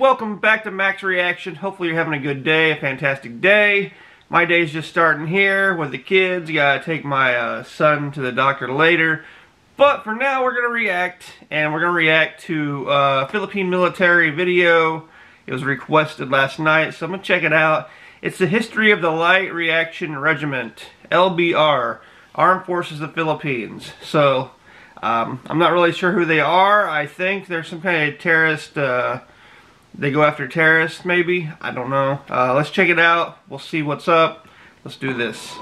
welcome back to Max Reaction. Hopefully you're having a good day, a fantastic day. My day's just starting here with the kids. Gotta take my uh, son to the doctor later. But for now, we're gonna react, and we're gonna react to uh, Philippine military video. It was requested last night, so I'm gonna check it out. It's the history of the Light Reaction Regiment, LRR, Armed Forces of the Philippines. So, um, I'm not really sure who they are. I think they're some kind of terrorist uh, they go after terrorists, maybe? I don't know. Uh, let's check it out. We'll see what's up. Let's do this.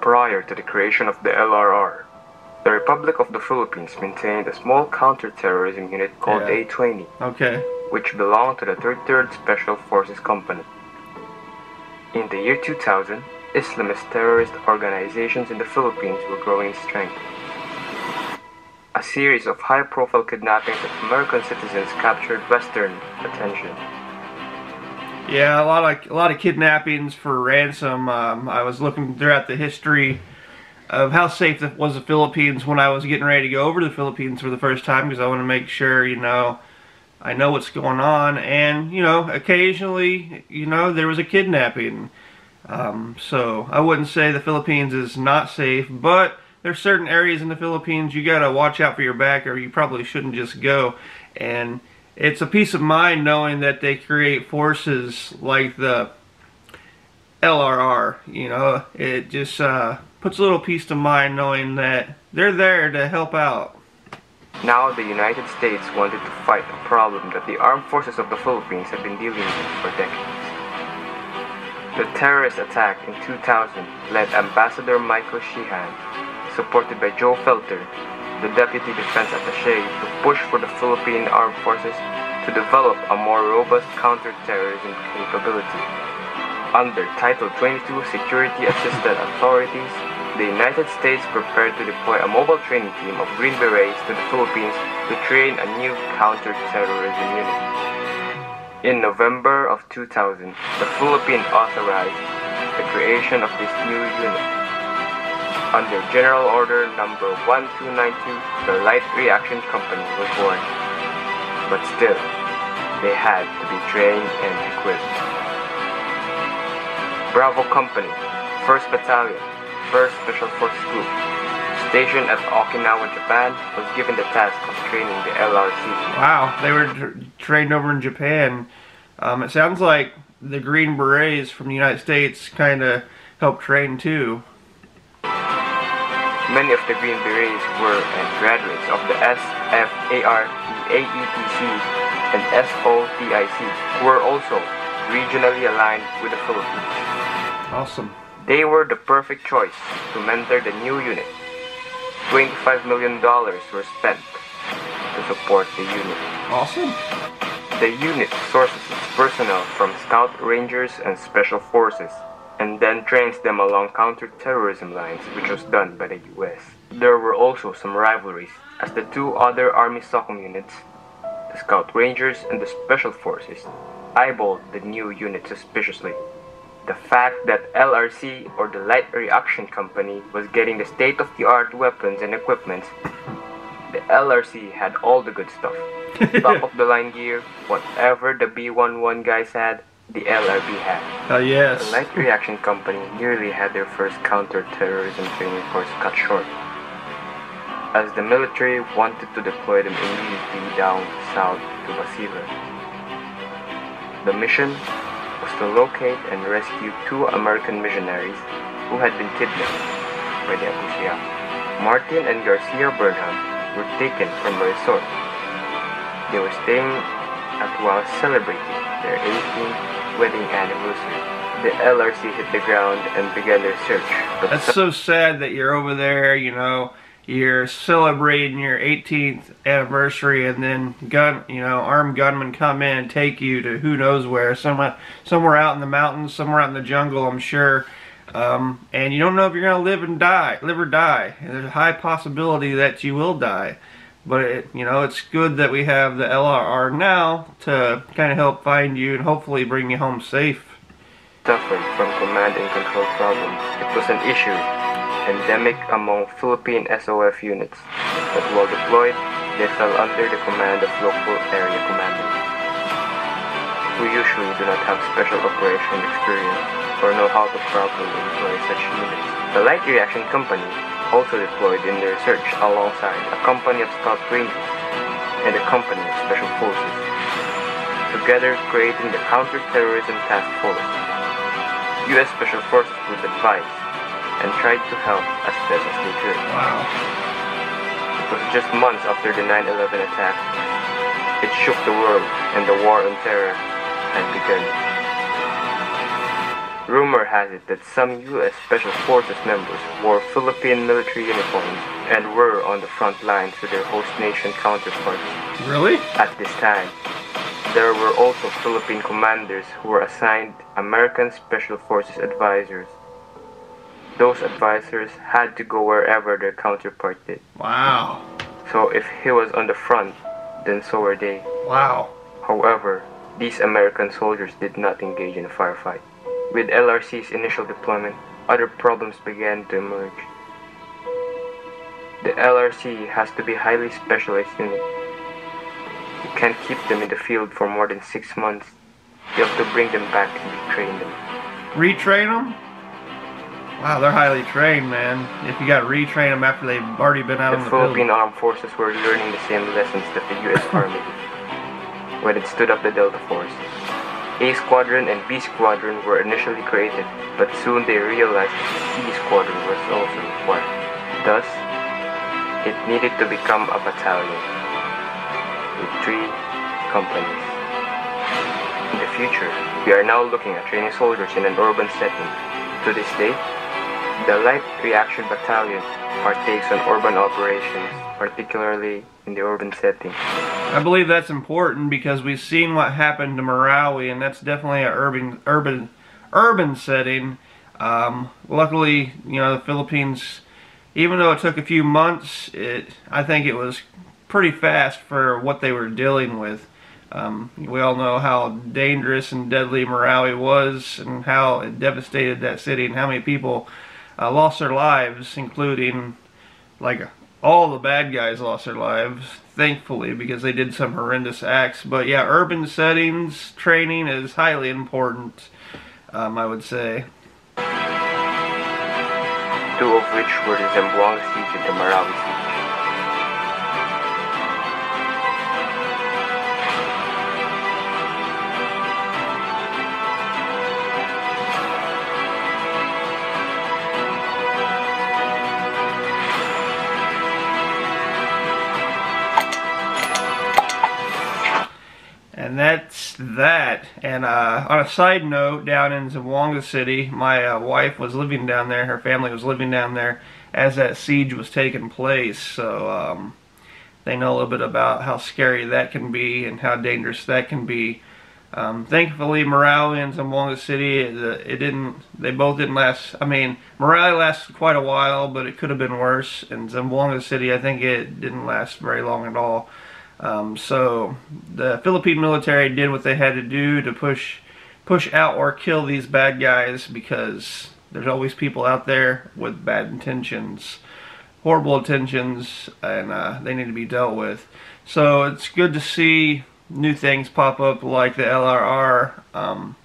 Prior to the creation of the LRR, the Republic of the Philippines maintained a small counterterrorism unit called Yeah. A-20, Okay. which belonged to the 33rd Special Forces Company. In the year 2000, Islamist terrorist organizations in the Philippines were growing in strength. A series of high-profile kidnappings of American citizens captured Western attention. Yeah, a lot of a lot of kidnappings for ransom. Um, I was looking throughout the history of how safe was the Philippines when I was getting ready to go over to the Philippines for the first time because I want to make sure, you know, I know what's going on. And you know, occasionally, you know, there was a kidnapping. Um, so I wouldn't say the Philippines is not safe, but there's certain areas in the Philippines you gotta watch out for your back, or you probably shouldn't just go. And it's a peace of mind knowing that they create forces like the LRR. You know, it just uh, puts a little peace of mind knowing that they're there to help out. Now the United States wanted to fight a problem that the armed forces of the Philippines had been dealing with for decades. The terrorist attack in 2000 led Ambassador Michael Sheehan, supported by Joe Felter, the Deputy Defense Attaché, to push for the Philippine Armed Forces to develop a more robust counterterrorism capability. Under Title 22 Security Assistance Authorities, the United States prepared to deploy a mobile training team of Green Berets to the Philippines to train a new counterterrorism unit. In November of 2000, the Philippines authorized the creation of this new unit. Under General Order Number 1292, the Light Reaction Company was born. But still, they had to be trained and equipped. Bravo Company, 1st Battalion, 1st Special Forces Group, stationed at Okinawa, Japan, was given the task of training the LRC. Wow, they were tr trained over in Japan. Um, it sounds like the Green Berets from the United States kind of helped train too. Many of the Green Berets were graduates of the SFAR, the AETC, and SOTIC, who were also regionally aligned with the Philippines. Awesome. They were the perfect choice to mentor the new unit. $25 million were spent to support the unit. Awesome. The unit sources its personnel from Scout Rangers and Special Forces, and then trains them along counter-terrorism lines, which was done by the US. There were also some rivalries, as the two other Army SOCOM units, the Scout Rangers and the Special Forces, eyeballed the new unit suspiciously. The fact that LRC, or the Light Reaction Company, was getting the state of the art weapons and equipment, the LRC had all the good stuff. Top of the line gear, whatever the B11 guys had, the LRB had. Uh, The yes. Light Reaction Company nearly had their first counter-terrorism training course cut short, as the military wanted to deploy them immediately down south to Basilan. The mission to locate and rescue two American missionaries who had been kidnapped by the Abu. Martin and Gracia Burnham were taken from a resort. They were staying at while celebrating their 18th wedding anniversary. The LRC hit the ground and began their search. That's so sad that you're over there, you know, you're celebrating your 18th anniversary and then gun, you know, armed gunmen come in and take you to who knows where, somewhere, somewhere out in the mountains, somewhere out in the jungle, I'm sure. Um, and you don't know if you're going to live and die, live or die. And there's a high possibility that you will die. But, it, you know, it's good that we have the LRR now to kind of help find you and hopefully bring you home safe. suffered from command and control problems. It was an issue endemic among Philippine SOF units, but while deployed, they fell under the command of local area commanders, who usually do not have special operation experience or know how to properly employ such units. The Light Reaction Company also deployed in their search alongside a company of Scout Rangers and a company of Special Forces, together creating the Counter-Terrorism Task Force. U.S. Special Forces would advise and tried to help as best as they could. Wow. It was just months after the 9-11 attack. It shook the world and the war on terror had begun. Rumor has it that some U.S. Special Forces members wore Philippine military uniforms and were on the front lines with their host nation counterparts. Really? At this time, there were also Philippine commanders who were assigned American Special Forces advisors. Those advisors had to go wherever their counterpart did. Wow. So if he was on the front, then so were they. Wow. However, these American soldiers did not engage in a firefight. With LRC's initial deployment, other problems began to emerge. The LRC has to be highly specialized unit. You can't keep them in the field for more than six months. You have to bring them back and retrain them. Retrain them? Wow, they're highly trained, man. If you got to retrain them after they've already been out The on the Philippine field. Armed Forces were learning the same lessons that the U.S. Army did when it stood up the Delta Force. A Squadron and B Squadron were initially created, but soon they realized that C Squadron was also required. Thus, it needed to become a battalion with three companies. In the future, we are now looking at training soldiers in an urban setting. To this day, the Light Reaction Battalion partakes on urban operations, particularly in the urban setting. I believe that's important because we've seen what happened to Marawi, and that's definitely an urban, urban, urban setting. Um, luckily, you know, the Philippines, even though it took a few months, it I think it was pretty fast for what they were dealing with. Um, we all know how dangerous and deadly Marawi was, and how it devastated that city, and how many people uh, lost their lives, including like all the bad guys lost their lives, thankfully, because they did some horrendous acts. But yeah, urban settings training is highly important, um, I would say. two of which were the Zamboanga siege and the Marawi siege. And that's that. And uh, on a side note, down in Zamboanga City, my uh, wife was living down there. Her family was living down there as that siege was taking place. So um, they know a little bit about how scary that can be and how dangerous that can be. Um, thankfully, Marawi in Zamboanga City, it, it didn't. They both didn't last. I mean, Marawi lasted quite a while, but it could have been worse. And Zamboanga City, I think it didn't last very long at all. Um, so the Philippine military did what they had to do to push push out or kill these bad guys because there's always people out there with bad intentions, horrible intentions, and uh, they need to be dealt with. So it's good to see new things pop up like the LRR. Um,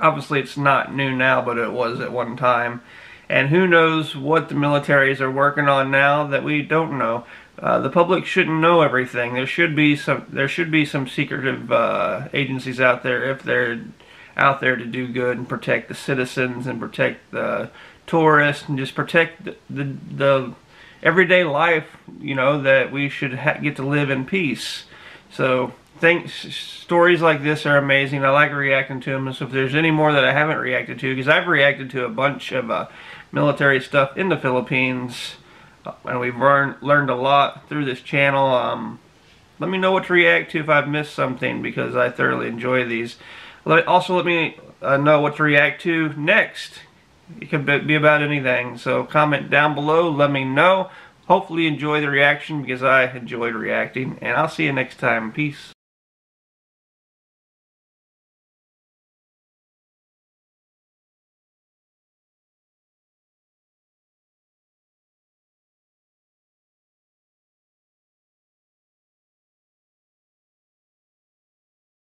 obviously, it's not new now, but it was at one time. And who knows what the militaries are working on now that we don't know. Uh, the public shouldn't know everything. There should be some. There should be some secretive uh, agencies out there if they're out there to do good and protect the citizens and protect the tourists and just protect the the, the everyday life. You know that we should get to live in peace. So things stories like this are amazing. I like reacting to them. So if there's any more that I haven't reacted to, because I've reacted to a bunch of uh, military stuff in the Philippines, and we've learned learned a lot through this channel. Um, let me know what to react to if I've missed something because I thoroughly enjoy these. Let, also, let me uh, know what to react to next. It could be- be about anything. So comment down below. Let me know. Hopefully, enjoy the reaction because I enjoyed reacting. And I'll see you next time. Peace.